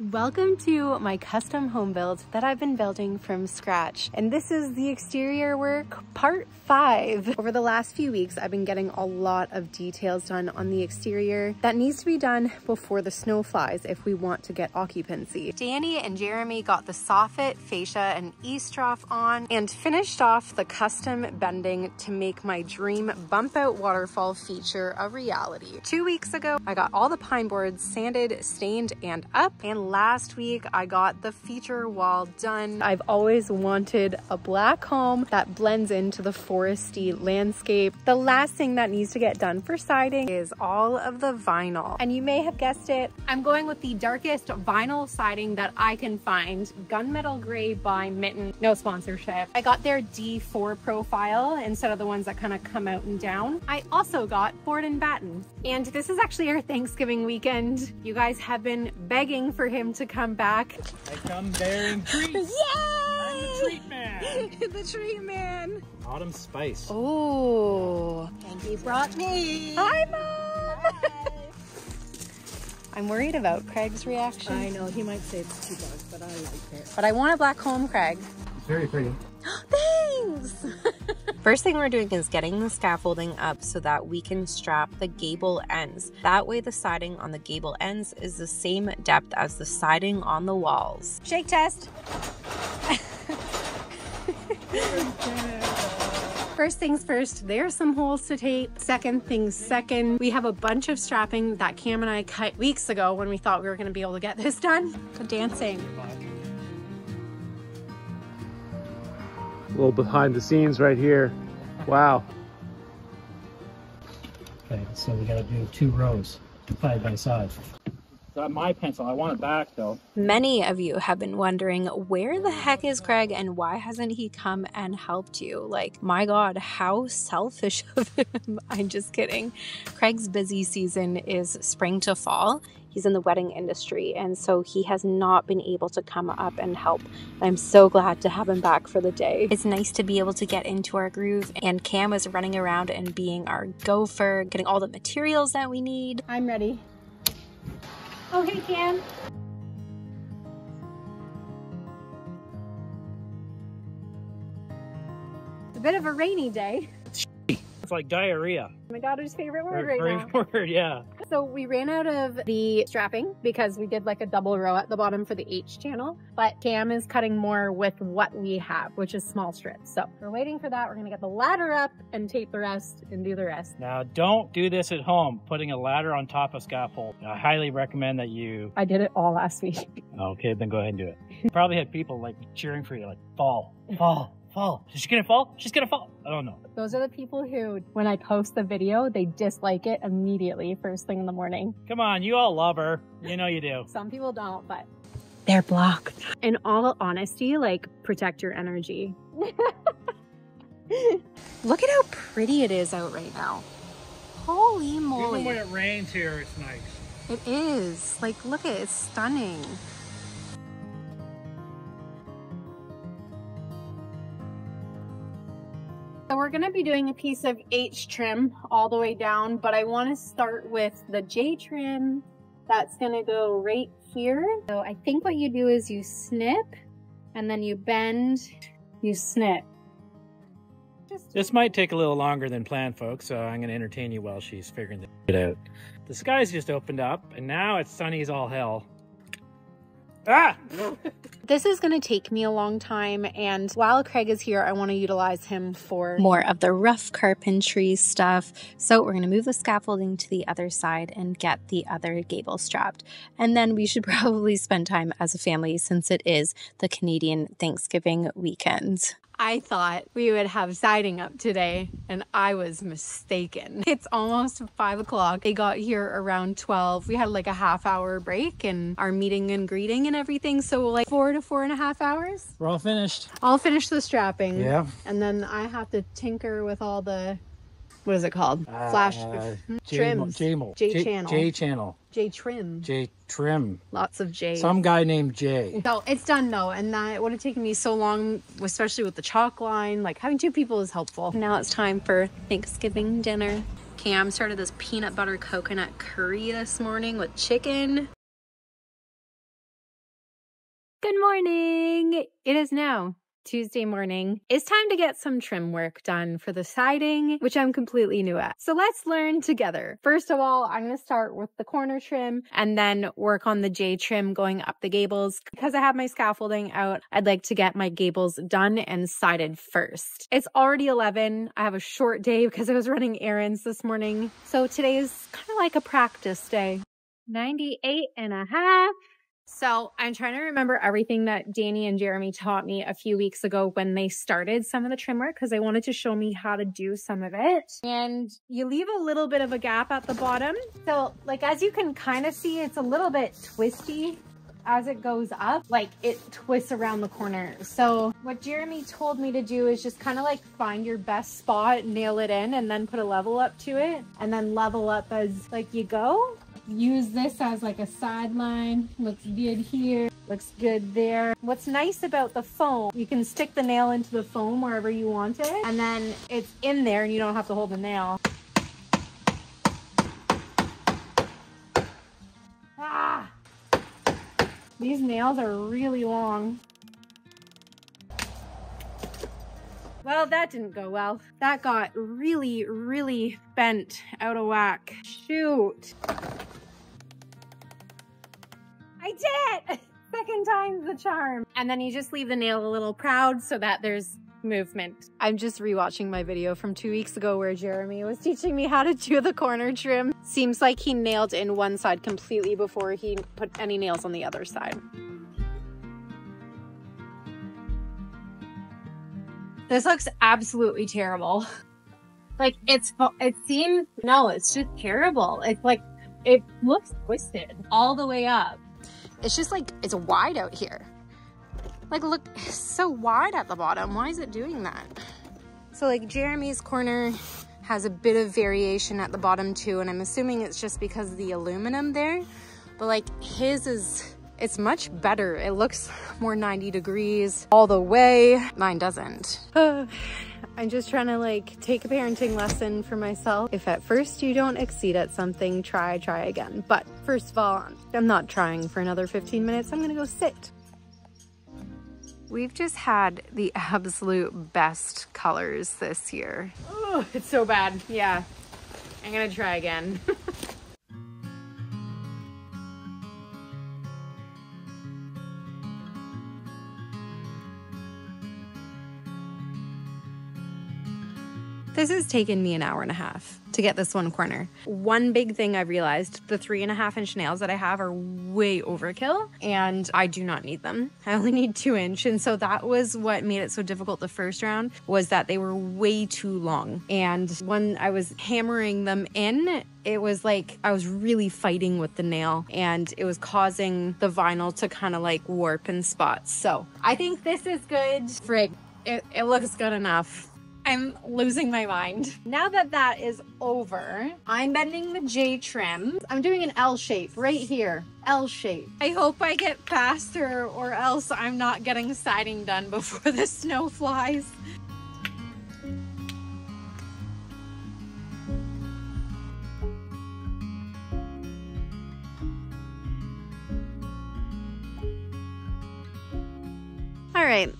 Welcome to my custom home build that I've been building from scratch. And this is the exterior work part five. Over the last few weeks, I've been getting a lot of details done on the exterior that needs to be done before the snow flies if we want to get occupancy. Danny and Jeremy got the soffit, fascia, and eavestrough on and finished off the custom bending to make my dream bump out waterfall feature a reality. Two weeks ago, I got all the pine boards sanded, stained, and up and last week I got the feature wall done. I've always wanted a black home that blends into the foresty landscape. The last thing that needs to get done for siding is all of the vinyl. And you may have guessed it, I'm going with the darkest vinyl siding that I can find. Gunmetal Gray by Mitten. No sponsorship. I got their D4 profile instead of the ones that kind of come out and down. I also got Board and Batten. And this is actually our Thanksgiving weekend. You guys have been begging for him him to come back. I come bearing treats. Yay! I'm the treat man. the treat man. Autumn spice. Oh. And he brought me. Hi, Mom. Hi. I'm worried about Craig's reaction. I know, he might say it's too dark, but I like it. But I want a black home, Craig. Very pretty. Thanks! First thing we're doing is getting the scaffolding up so that we can strap the gable ends. That way the siding on the gable ends is the same depth as the siding on the walls. Shake test! First things first, there's some holes to tape. Second things second, we have a bunch of strapping that Cam and I cut weeks ago when we thought we were gonna be able to get this done. Good dancing. Little behind the scenes right here. Wow. Okay, so we gotta do two rows, side by side. Got my pencil, I want it back though. Many of you have been wondering where the heck is Craig and why hasn't he come and helped you? Like, my God, how selfish of him. I'm just kidding. Craig's busy season is spring to fall he's in the wedding industry and so he has not been able to come up and help. I'm so glad to have him back for the day. It's nice to be able to get into our groove and cam is running around and being our gopher getting all the materials that we need. I'm ready. Oh hey cam. It's a bit of a rainy day it's like diarrhea. Oh my daughter's favorite word right now. Word, yeah. So we ran out of the strapping because we did like a double row at the bottom for the H channel, but Cam is cutting more with what we have, which is small strips. So we're waiting for that. We're gonna get the ladder up and tape the rest and do the rest. Now don't do this at home, putting a ladder on top of scaffold. I highly recommend that you... I did it all last week. Okay, then go ahead and do it. Probably had people like cheering for you, like fall, fall fall. Is she gonna fall? She's gonna fall. I don't know. Those are the people who, when I post the video, they dislike it immediately first thing in the morning. Come on, you all love her. You know you do. Some people don't, but they're blocked. In all honesty, like protect your energy. Look at how pretty it is out right now. Holy moly. Even when it rains here, it's nice. It is. Like, look at it. It's stunning. We're gonna be doing a piece of H trim all the way down, but I wanna start with the J trim that's gonna go right here. So I think what you do is you snip and then you bend, you snip. This might take a little longer than planned, folks, so I'm gonna entertain you while she's figuring it out. The sky's just opened up and now it's sunny as all hell. Ah! this is going to take me a long time, and while Craig is here, I want to utilize him for more of the rough carpentry stuff. So we're going to move the scaffolding to the other side and get the other gable strapped. And then we should probably spend time as a family since it is the Canadian Thanksgiving weekend. I thought we would have siding up today and I was mistaken. It's almost five o'clock. They got here around 12. We had like a half hour break and our meeting and greeting and everything. So like four to four and a half hours. We're all finished. I'll finish the strapping. Yeah. And then I have to tinker with all the what is it called? Uh, Flash uh, trims. J, J, channel. J channel. J trim. J trim. Lots of J. Some guy named J. So it's done though, and that would have taken me so long, especially with the chalk line. Like having two people is helpful. Now it's time for Thanksgiving dinner. Cam started this peanut butter coconut curry this morning with chicken. Good morning. It is now Tuesday morning. It's time to get some trim work done for the siding, which I'm completely new at. So let's learn together. First of all, I'm going to start with the corner trim and then work on the J trim going up the gables. Because I have my scaffolding out, I'd like to get my gables done and sided first. It's already 11. I have a short day because I was running errands this morning. So today is kind of like a practice day. 98 and a half. So I'm trying to remember everything that Danny and Jeremy taught me a few weeks ago when they started some of the trim work because they wanted to show me how to do some of it. And you leave a little bit of a gap at the bottom. So like as you can kind of see, it's a little bit twisty as it goes up, like it twists around the corner. So what Jeremy told me to do is just kind of like find your best spot, nail it in, and then put a level up to it and then level up as like you go use this as like a sideline. Looks good here, looks good there. What's nice about the foam, you can stick the nail into the foam wherever you want it, and then it's in there and you don't have to hold the nail. Ah! These nails are really long. Well, that didn't go well. That got really, really bent out of whack. Shoot. I did it! Second time's the charm. And then you just leave the nail a little proud so that there's movement. I'm just rewatching my video from two weeks ago where Jeremy was teaching me how to do the corner trim. Seems like he nailed in one side completely before he put any nails on the other side. This looks absolutely terrible. Like it's, it seems, no, it's just terrible. It's like, it looks twisted all the way up. It's just like, it's wide out here. Like look, so wide at the bottom. Why is it doing that? So like Jeremy's corner has a bit of variation at the bottom too. And I'm assuming it's just because of the aluminum there. But like his is, it's much better. It looks more 90 degrees all the way. Mine doesn't. I'm just trying to like take a parenting lesson for myself. If at first you don't exceed at something, try, try again. But first of all, I'm not trying for another 15 minutes. I'm gonna go sit. We've just had the absolute best colors this year. Oh, it's so bad. Yeah, I'm gonna try again. This has taken me an hour and a half to get this one corner. One big thing I realized, the three and a half inch nails that I have are way overkill and I do not need them. I only need two inch. And so that was what made it so difficult the first round was that they were way too long. And when I was hammering them in, it was like I was really fighting with the nail and it was causing the vinyl to kind of like warp in spots. So I think this is good. Frig, it, it looks good enough. I'm losing my mind. Now that that is over, I'm bending the J trim. I'm doing an L shape right here. L shape. I hope I get faster or else I'm not getting siding done before the snow flies. All right,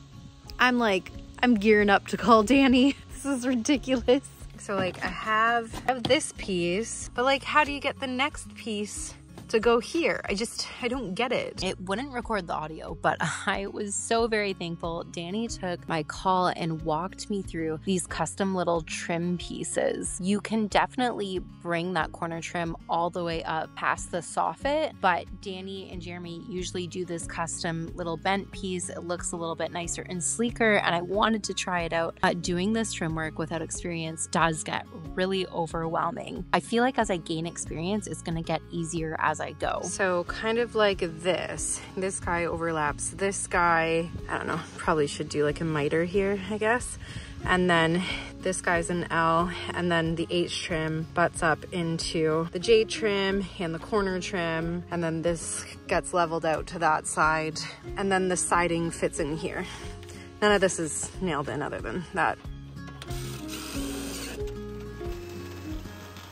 I'm like I'm gearing up to call Danny. This is ridiculous. So like I have, I have this piece, but like how do you get the next piece to go here. I just, I don't get it. It wouldn't record the audio, but I was so very thankful. Danny took my call and walked me through these custom little trim pieces. You can definitely bring that corner trim all the way up past the soffit, but Danny and Jeremy usually do this custom little bent piece. It looks a little bit nicer and sleeker, and I wanted to try it out. Uh, doing this trim work without experience does get really overwhelming. I feel like as I gain experience, it's gonna get easier as I go. So kind of like this. This guy overlaps this guy. I don't know, probably should do like a miter here, I guess. And then this guy's an L and then the H trim butts up into the J trim and the corner trim. And then this gets leveled out to that side. And then the siding fits in here. None of this is nailed in other than that.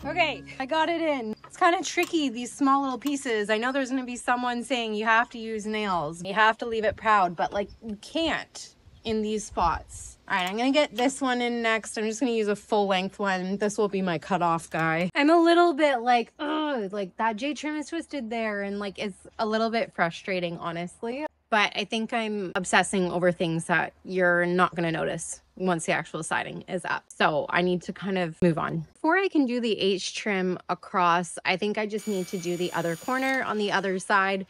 Okay, I got it in. Kind of tricky, these small little pieces. I know there's going to be someone saying you have to use nails. You have to leave it proud, but like you can't in these spots. All right, I'm gonna get this one in next. I'm just gonna use a full length one. This will be my cutoff guy. I'm a little bit like, oh, like that J trim is twisted there and like it's a little bit frustrating, honestly. But I think I'm obsessing over things that you're not gonna notice once the actual siding is up. So I need to kind of move on. Before I can do the H trim across, I think I just need to do the other corner on the other side.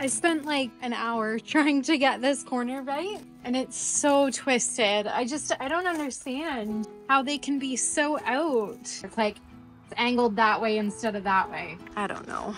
I spent like an hour trying to get this corner right and it's so twisted. I just, I don't understand how they can be so out. It's like it's angled that way instead of that way. I don't know.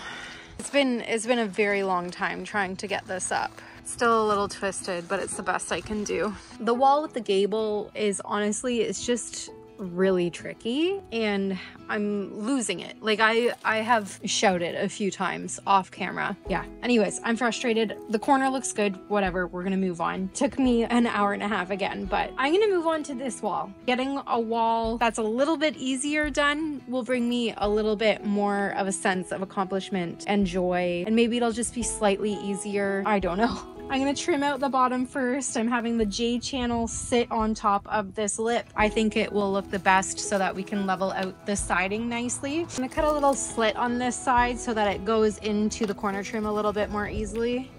It's been, it's been a very long time trying to get this up. Still a little twisted, but it's the best I can do. The wall with the gable is honestly, it's just really tricky and I'm losing it. Like I I have shouted a few times off camera. Yeah. Anyways, I'm frustrated. The corner looks good. Whatever. We're going to move on. Took me an hour and a half again, but I'm going to move on to this wall. Getting a wall that's a little bit easier done will bring me a little bit more of a sense of accomplishment and joy. And maybe it'll just be slightly easier. I don't know. I'm gonna trim out the bottom first. I'm having the J channel sit on top of this lip. I think it will look the best so that we can level out the siding nicely. I'm gonna cut a little slit on this side so that it goes into the corner trim a little bit more easily.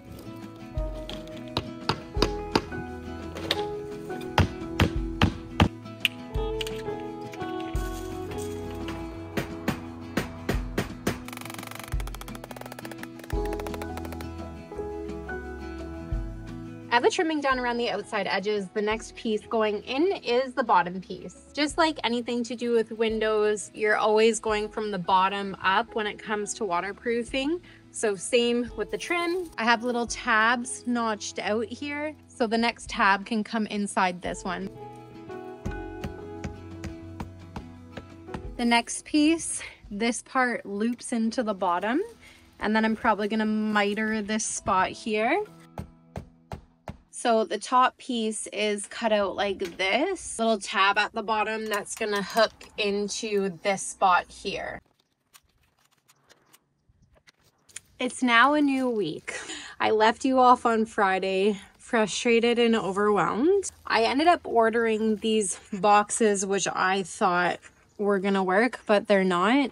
Have the trimming done around the outside edges. The next piece going in is the bottom piece. Just like anything to do with windows, you're always going from the bottom up when it comes to waterproofing. So same with the trim. I have little tabs notched out here. So the next tab can come inside this one. The next piece, this part loops into the bottom. And then I'm probably gonna miter this spot here. So the top piece is cut out like this. Little tab at the bottom that's gonna hook into this spot here. It's now a new week. I left you off on Friday frustrated and overwhelmed. I ended up ordering these boxes, which I thought were gonna work, but they're not.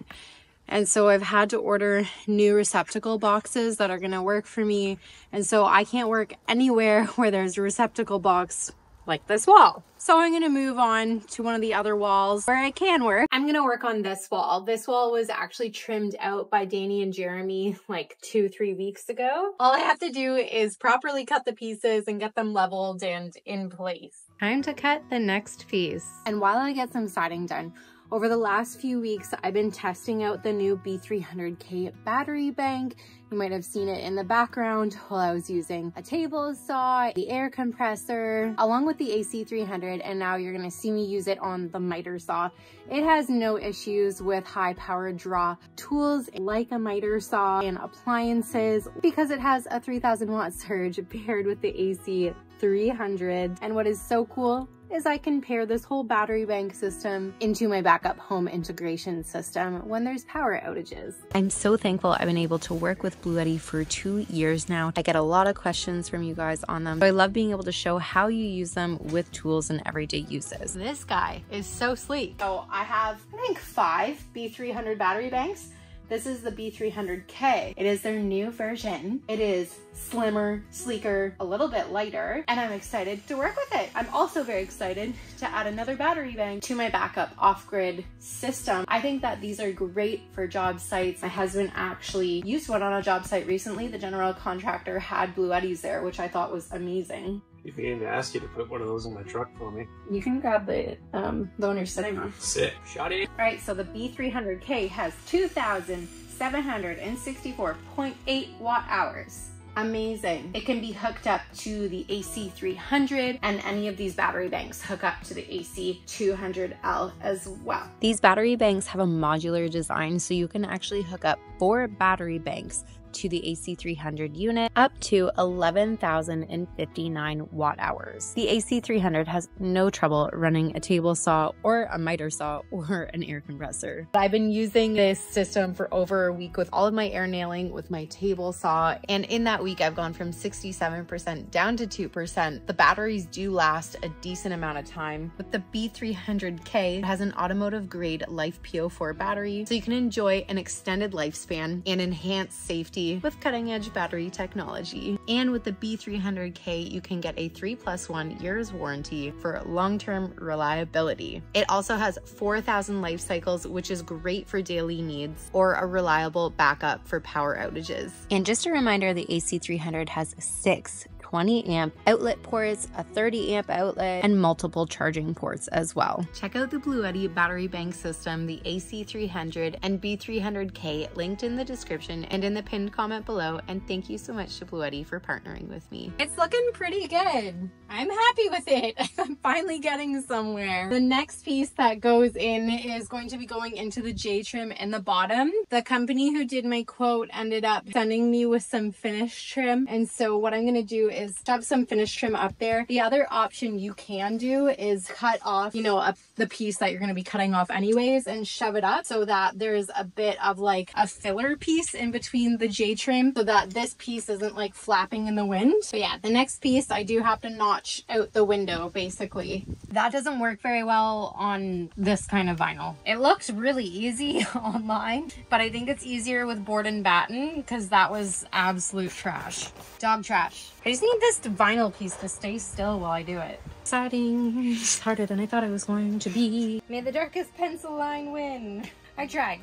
And so I've had to order new receptacle boxes that are going to work for me. And so I can't work anywhere where there's a receptacle box like this wall. So I'm going to move on to one of the other walls where I can work. I'm going to work on this wall. This wall was actually trimmed out by Danny and Jeremy like two, three weeks ago. All I have to do is properly cut the pieces and get them leveled and in place. Time to cut the next piece. And while I get some siding done, over the last few weeks, I've been testing out the new B300K battery bank. You might have seen it in the background while I was using a table saw, the air compressor, along with the AC300, and now you're gonna see me use it on the miter saw. It has no issues with high power draw tools like a miter saw and appliances because it has a 3000 watt surge paired with the AC300. And what is so cool is I can pair this whole battery bank system into my backup home integration system when there's power outages. I'm so thankful I've been able to work with Blue Bluetti for two years now. I get a lot of questions from you guys on them. So I love being able to show how you use them with tools and everyday uses. This guy is so sleek. So I have, I think five B300 battery banks this is the B300K. It is their new version. It is slimmer, sleeker, a little bit lighter, and I'm excited to work with it. I'm also very excited to add another battery bank to my backup off-grid system. I think that these are great for job sites. My husband actually used one on a job site recently. The general contractor had Blue Bluettis there, which I thought was amazing. If you to ask you to put one of those in my truck for me. You can grab the um, the one you're sitting on. Sick. Shoddy. All right, so the B300K has 2,764.8 watt hours. Amazing. It can be hooked up to the AC300 and any of these battery banks hook up to the AC200L as well. These battery banks have a modular design so you can actually hook up four battery banks to the AC300 unit up to 11,059 watt hours. The AC300 has no trouble running a table saw or a miter saw or an air compressor. I've been using this system for over a week with all of my air nailing with my table saw and in that week I've gone from 67% down to 2%. The batteries do last a decent amount of time. With the B300K, has an automotive grade LiFePO4 battery so you can enjoy an extended lifespan and enhance safety with cutting edge battery technology. And with the B300K, you can get a 3 plus 1 years warranty for long-term reliability. It also has 4,000 life cycles, which is great for daily needs or a reliable backup for power outages. And just a reminder, the AC300 has six 20 amp outlet ports, a 30 amp outlet, and multiple charging ports as well. Check out the Bluetti battery bank system, the AC300 and B300K linked in the description and in the pinned comment below. And thank you so much to Bluetti for partnering with me. It's looking pretty good. I'm happy with it. I'm finally getting somewhere. The next piece that goes in is going to be going into the J trim in the bottom. The company who did my quote ended up sending me with some finish trim. And so what I'm going to do is shove some finish trim up there. The other option you can do is cut off, you know, a, the piece that you're going to be cutting off anyways and shove it up so that there's a bit of like a filler piece in between the J trim so that this piece isn't like flapping in the wind. So yeah, the next piece I do have to notch out the window basically. That doesn't work very well on this kind of vinyl. It looks really easy online, but I think it's easier with board and batten because that was absolute trash. Dog trash. I just need this vinyl piece to stay still while I do it. Siding is harder than I thought it was going to be. May the darkest pencil line win. I tried.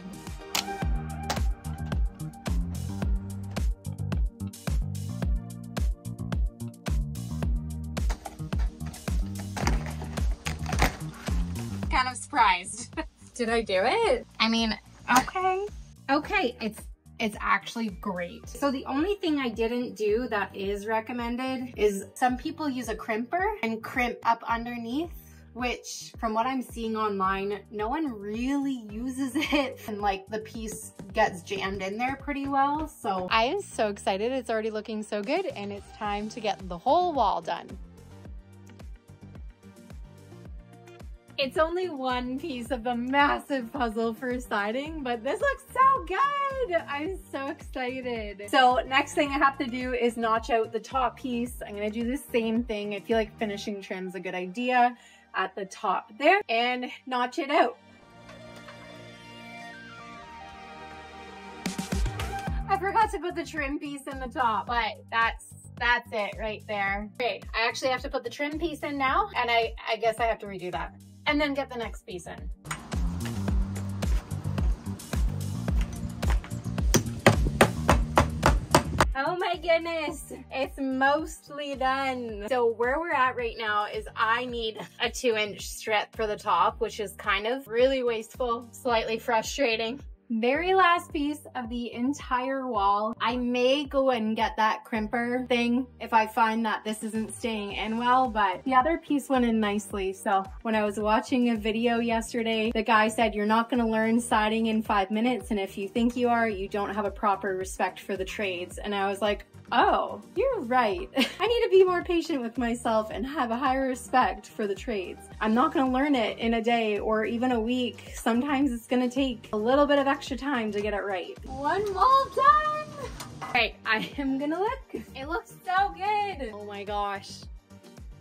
Kind of surprised. Did I do it? I mean, okay. Okay, it's it's actually great. So the only thing I didn't do that is recommended is some people use a crimper and crimp up underneath which from what I'm seeing online, no one really uses it and like the piece gets jammed in there pretty well. So I am so excited. It's already looking so good and it's time to get the whole wall done. It's only one piece of the massive puzzle for siding, but this looks so good. I'm so excited. So next thing I have to do is notch out the top piece. I'm gonna do the same thing. I feel like finishing trim's a good idea at the top there and notch it out. I forgot to put the trim piece in the top, but that's that's it right there. Okay, I actually have to put the trim piece in now, and I, I guess I have to redo that and then get the next piece in. Oh my goodness, it's mostly done. So where we're at right now is I need a two inch strip for the top, which is kind of really wasteful, slightly frustrating very last piece of the entire wall. I may go and get that crimper thing if I find that this isn't staying in well, but the other piece went in nicely. So when I was watching a video yesterday, the guy said, you're not gonna learn siding in five minutes. And if you think you are, you don't have a proper respect for the trades. And I was like, oh, you're right. I need to be more patient with myself and have a higher respect for the trades. I'm not gonna learn it in a day or even a week. Sometimes it's gonna take a little bit of extra time to get it right. One wall done! Alright, I am gonna look. It looks so good. Oh my gosh.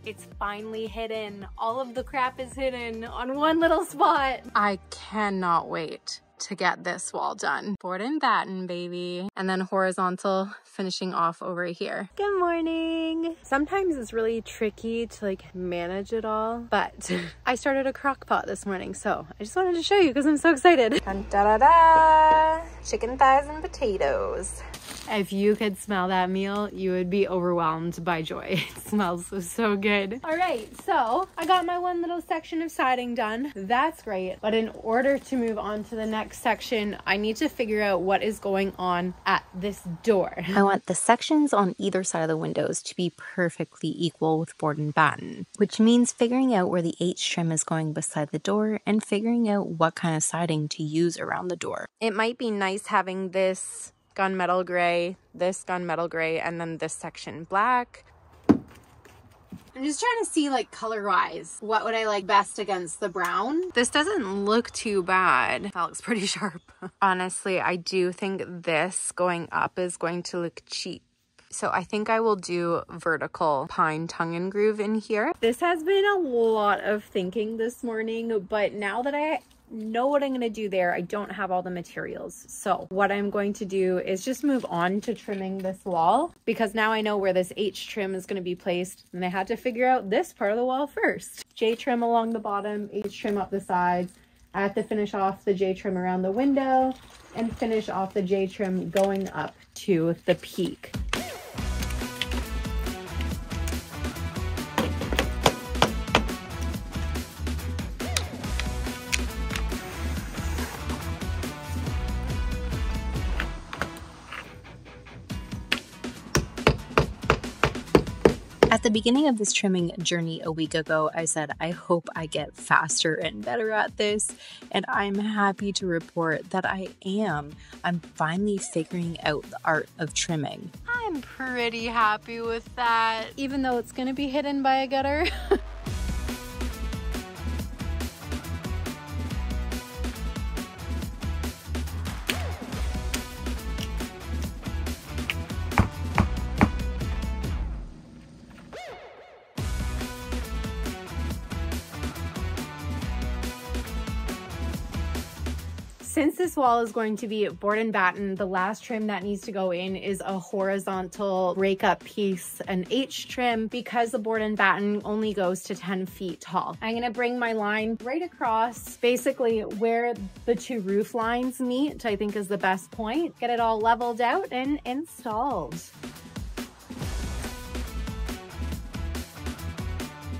It's finally hidden. All of the crap is hidden on one little spot. I cannot wait to get this wall done. Board and batten, baby. And then horizontal finishing off over here. Good morning. Sometimes it's really tricky to like manage it all, but I started a crock pot this morning, so I just wanted to show you because I'm so excited. Dun, da, da, da. Chicken thighs and potatoes. If you could smell that meal, you would be overwhelmed by joy. It smells so good. All right, so I got my one little section of siding done. That's great. But in order to move on to the next section, I need to figure out what is going on at this door. I want the sections on either side of the windows to be perfectly equal with board and batten, which means figuring out where the H trim is going beside the door and figuring out what kind of siding to use around the door. It might be nice having this gunmetal gray, this gunmetal gray, and then this section black. I'm just trying to see like color wise, what would I like best against the brown? This doesn't look too bad. That looks pretty sharp. Honestly, I do think this going up is going to look cheap. So I think I will do vertical pine tongue and groove in here. This has been a lot of thinking this morning, but now that I know what I'm going to do there. I don't have all the materials. So what I'm going to do is just move on to trimming this wall because now I know where this H trim is going to be placed and I had to figure out this part of the wall first. J trim along the bottom, H trim up the sides. I have to finish off the J trim around the window and finish off the J trim going up to the peak. The beginning of this trimming journey a week ago, I said, I hope I get faster and better at this. And I'm happy to report that I am. I'm finally figuring out the art of trimming. I'm pretty happy with that, even though it's going to be hidden by a gutter. Since this wall is going to be board and batten, the last trim that needs to go in is a horizontal breakup piece, an H trim, because the board and batten only goes to 10 feet tall. I'm gonna bring my line right across, basically where the two roof lines meet, I think is the best point. Get it all leveled out and installed.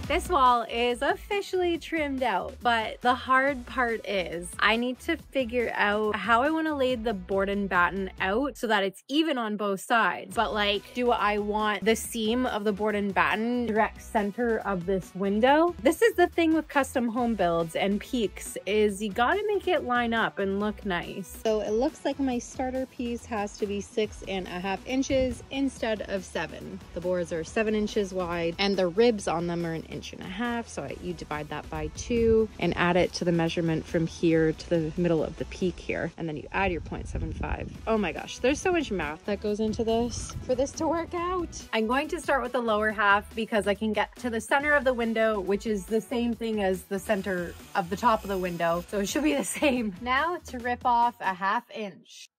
This wall is officially trimmed out, but the hard part is I need to figure out how I want to lay the board and batten out so that it's even on both sides. But like, do I want the seam of the board and batten direct center of this window? This is the thing with custom home builds and peaks is you got to make it line up and look nice. So it looks like my starter piece has to be six and a half inches instead of seven. The boards are seven inches wide and the ribs on them are an inch inch and a half. So you divide that by two and add it to the measurement from here to the middle of the peak here. And then you add your 0.75. Oh my gosh, there's so much math that goes into this for this to work out. I'm going to start with the lower half because I can get to the center of the window, which is the same thing as the center of the top of the window. So it should be the same. Now to rip off a half inch.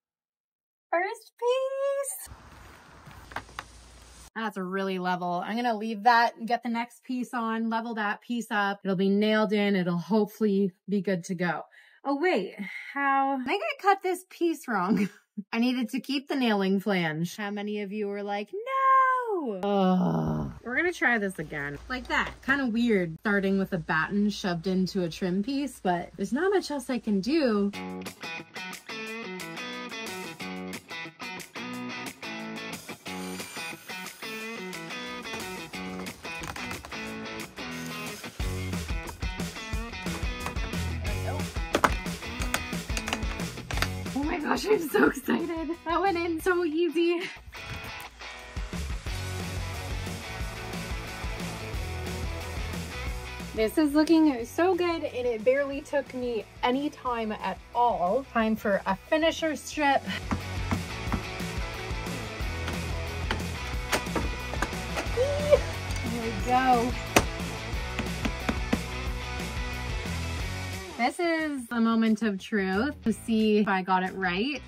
First piece. That's a really level. I'm going to leave that, get the next piece on, level that piece up. It'll be nailed in. It'll hopefully be good to go. Oh, wait, how? I think I cut this piece wrong. I needed to keep the nailing flange. How many of you were like, no? Oh. We're gonna try this again. Like that. Kind of weird starting with a batten shoved into a trim piece, but there's not much else I can do. Gosh, I'm so excited. That went in so easy. This is looking so good and it barely took me any time at all. Time for a finisher strip. There we go. This is the moment of truth to see if I got it right.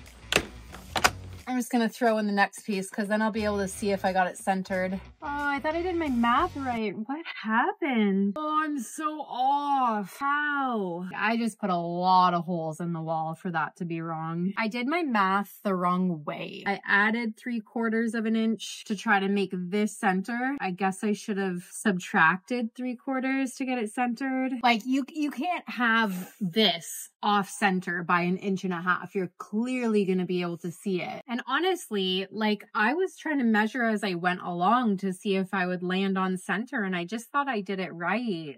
I'm just gonna throw in the next piece because then I'll be able to see if I got it centered. Oh, I thought I did my math right. What happened? Oh, I'm so off. How? I just put a lot of holes in the wall for that to be wrong. I did my math the wrong way. I added three quarters of an inch to try to make this center. I guess I should have subtracted three quarters to get it centered. Like you, you can't have this off center by an inch and a half. You're clearly going to be able to see it. And honestly, like I was trying to measure as I went along to see if I would land on center and I just thought I did it right.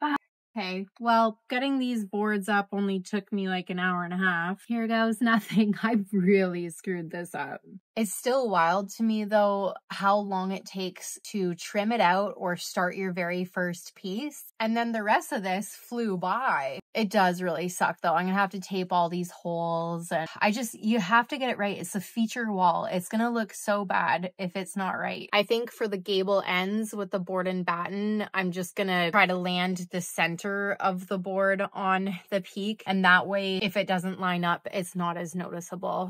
Okay, well, getting these boards up only took me like an hour and a half. Here goes nothing. I really screwed this up. It's still wild to me though how long it takes to trim it out or start your very first piece. And then the rest of this flew by. It does really suck though. I'm gonna have to tape all these holes and I just, you have to get it right. It's a feature wall. It's gonna look so bad if it's not right. I think for the gable ends with the board and batten, I'm just gonna try to land the center of the board on the peak. And that way, if it doesn't line up, it's not as noticeable.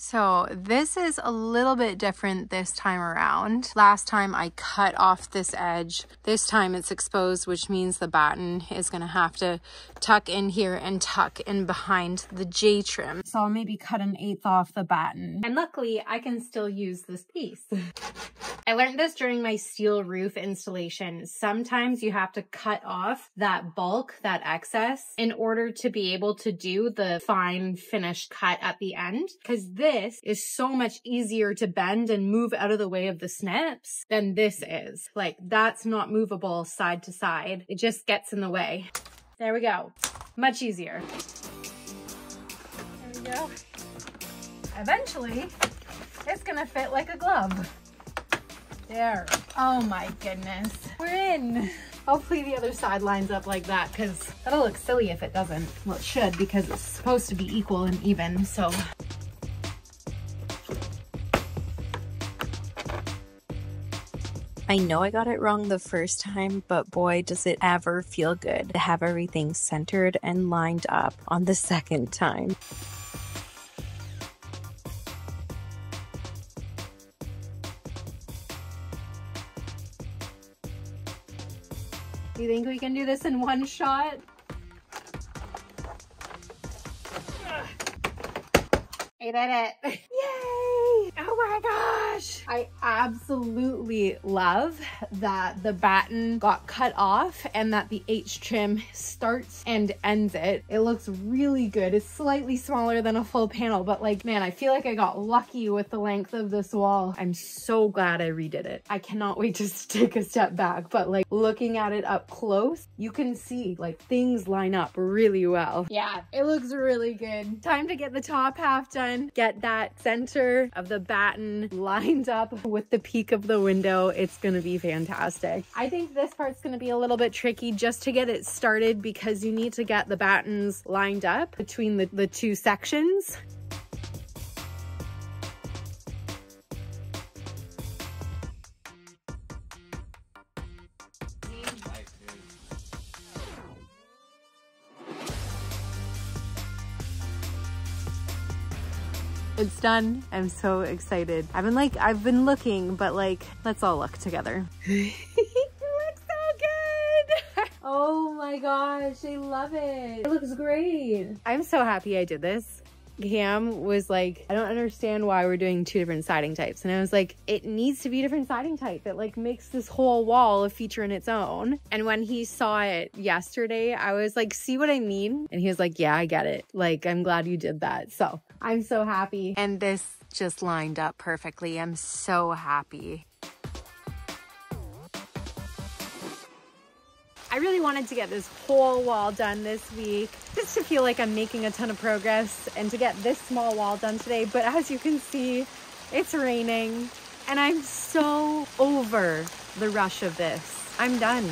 So this is a little bit different this time around. Last time I cut off this edge. This time it's exposed, which means the batten is gonna have to tuck in here and tuck in behind the J trim. So I'll maybe cut an eighth off the batten. And luckily I can still use this piece. I learned this during my steel roof installation. Sometimes you have to cut off that bulk, that excess, in order to be able to do the fine finished cut at the end. Because this is so much easier to bend and move out of the way of the snips than this is. Like that's not movable side to side. It just gets in the way. There we go. Much easier. There we go. Eventually, it's gonna fit like a glove. There. Oh my goodness. We're in. Hopefully the other side lines up like that because that'll look silly if it doesn't. Well, it should because it's supposed to be equal and even, so. I know I got it wrong the first time, but boy, does it ever feel good to have everything centered and lined up on the second time. Do you think we can do this in one shot? I did it. Yay! Oh my gosh! I absolutely love that the batten got cut off and that the H trim starts and ends it. It looks really good. It's slightly smaller than a full panel, but like, man, I feel like I got lucky with the length of this wall. I'm so glad I redid it. I cannot wait to take a step back, but like looking at it up close, you can see like things line up really well. Yeah, it looks really good. Time to get the top half done, get that center of the batten lined up with the peak of the window. It's gonna be fantastic. I think this part's gonna be a little bit tricky just to get it started because you need to get the battens lined up between the, the two sections. It's done. I'm so excited. I've been like, I've been looking, but like, let's all look together. oh my gosh, I love it. It looks great. I'm so happy I did this. Cam was like, I don't understand why we're doing two different siding types. And I was like, it needs to be a different siding type. It like makes this whole wall a feature in its own. And when he saw it yesterday, I was like, see what I mean? And he was like, yeah, I get it. Like, I'm glad you did that. So I'm so happy. And this just lined up perfectly. I'm so happy. I really wanted to get this whole wall done this week just to feel like I'm making a ton of progress and to get this small wall done today. But as you can see, it's raining and I'm so over the rush of this. I'm done.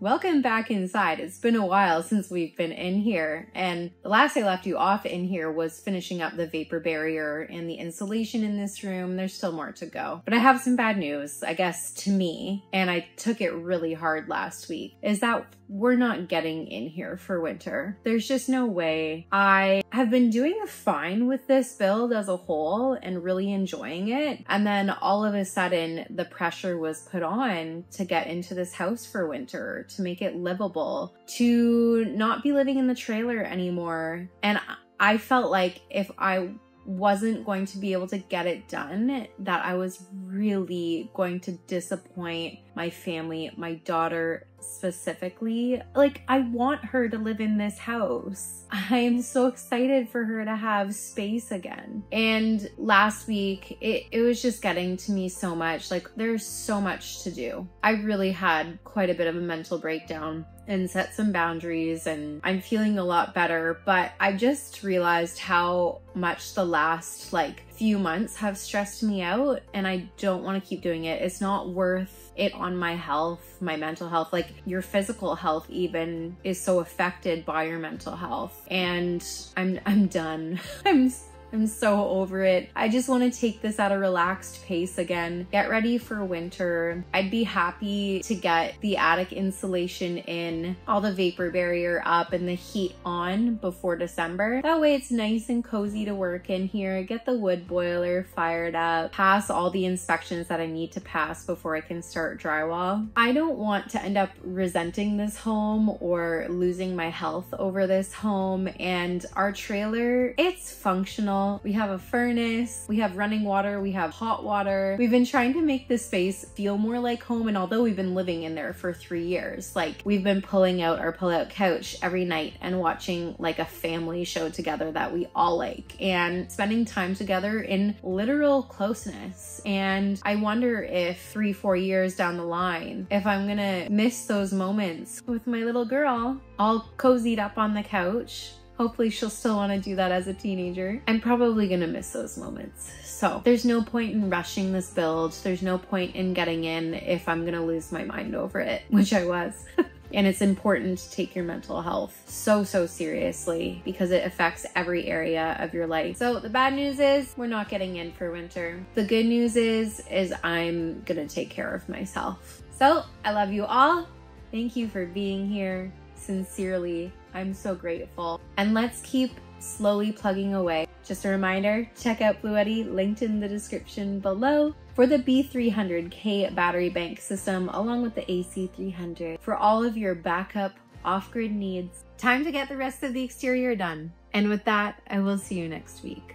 Welcome back inside. It's been a while since we've been in here, and the last I left you off in here was finishing up the vapor barrier and the insulation in this room. There's still more to go. But I have some bad news, I guess, to me, and I took it really hard last week, is that we're not getting in here for winter. There's just no way. I have been doing fine with this build as a whole and really enjoying it. And then all of a sudden, the pressure was put on to get into this house for winter, to make it livable, to not be living in the trailer anymore. And I felt like if I wasn't going to be able to get it done, that I was really going to disappoint my family, my daughter, specifically. Like, I want her to live in this house. I am so excited for her to have space again. And last week, it, it was just getting to me so much. Like, there's so much to do. I really had quite a bit of a mental breakdown and set some boundaries and I'm feeling a lot better, but I just realized how much the last like few months have stressed me out and I don't want to keep doing it. It's not worth it on my health, my mental health. Like your physical health even is so affected by your mental health. And I'm I'm done. I'm I'm so over it. I just want to take this at a relaxed pace again. Get ready for winter. I'd be happy to get the attic insulation in, all the vapor barrier up, and the heat on before December. That way it's nice and cozy to work in here. Get the wood boiler fired up, pass all the inspections that I need to pass before I can start drywall. I don't want to end up resenting this home or losing my health over this home. And our trailer, it's functional we have a furnace, we have running water, we have hot water. We've been trying to make this space feel more like home. And although we've been living in there for three years, like we've been pulling out our pull out couch every night and watching like a family show together that we all like and spending time together in literal closeness. And I wonder if three, four years down the line, if I'm gonna miss those moments with my little girl all cozied up on the couch Hopefully she'll still want to do that as a teenager. I'm probably going to miss those moments. So there's no point in rushing this build. There's no point in getting in if I'm going to lose my mind over it, which I was. and it's important to take your mental health so, so seriously because it affects every area of your life. So the bad news is we're not getting in for winter. The good news is, is I'm going to take care of myself. So I love you all. Thank you for being here. Sincerely, I'm so grateful. And let's keep slowly plugging away. Just a reminder, check out Bluetti, linked in the description below, for the B300K battery bank system along with the AC300 for all of your backup off-grid needs. Time to get the rest of the exterior done. And with that, I will see you next week.